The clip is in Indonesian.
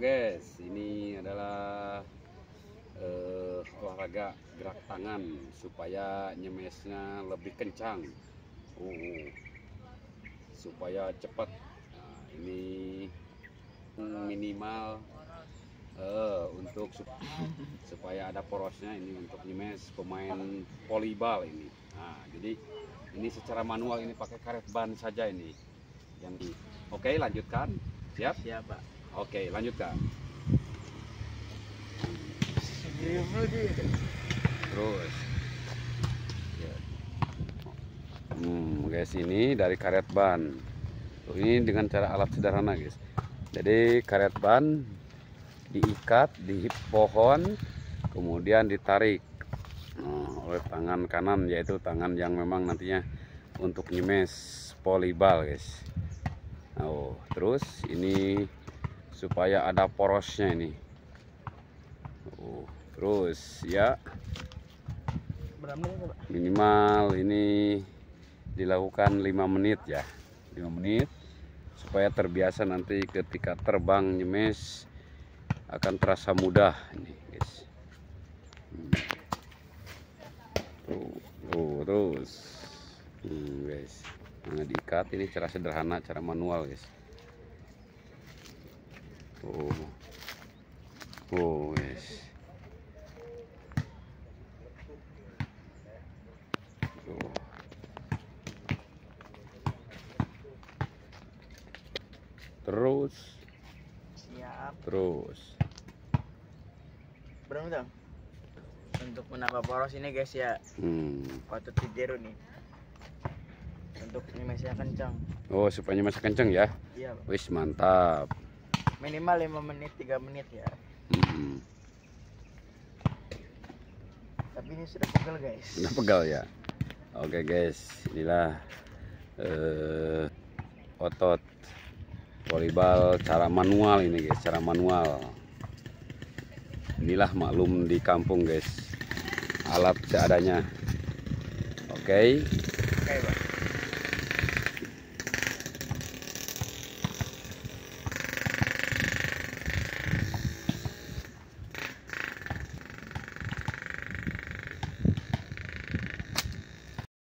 guys, ini adalah uh, olahraga gerak tangan supaya nyemesnya lebih kencang. Uh, supaya cepat. Nah, ini minimal uh, untuk sup supaya ada porosnya ini untuk nyemes pemain volleyball ini. Nah, jadi ini secara manual ini pakai karet ban saja ini yang di. Oke, lanjutkan. Siap? Siap, Pak. Oke, lanjutkan. Terus. Ya. Hmm, guys, ini dari karet ban. Ini dengan cara alat sederhana, guys. Jadi karet ban diikat di pohon, kemudian ditarik nah, oleh tangan kanan, yaitu tangan yang memang nantinya untuk nyemes polyball, guys. Oh, terus ini supaya ada porosnya ini. Oh, terus ya minimal ini dilakukan 5 menit ya. 5 menit supaya terbiasa nanti ketika terbang nyemes akan terasa mudah ini, guys. Hmm. Tuh, tuh, terus. Hmm, guys nah, diikat ini cara sederhana cara manual guys oh. Oh guys oh. terus. Siap. Terus. Berapa dong untuk menambah poros ini guys ya. Hmm. patut tidur nih. Untuk nyemesnya kencang. Oh supaya masih kencang ya? Iya wis mantap minimal 5 menit 3 menit ya. Hmm. tapi ini sudah pegel guys. Sudah pegal ya? Oke guys. Inilah eh, otot volleyball cara manual ini guys. Cara manual. Inilah maklum di kampung guys. Alat seadanya. Oke. Pak.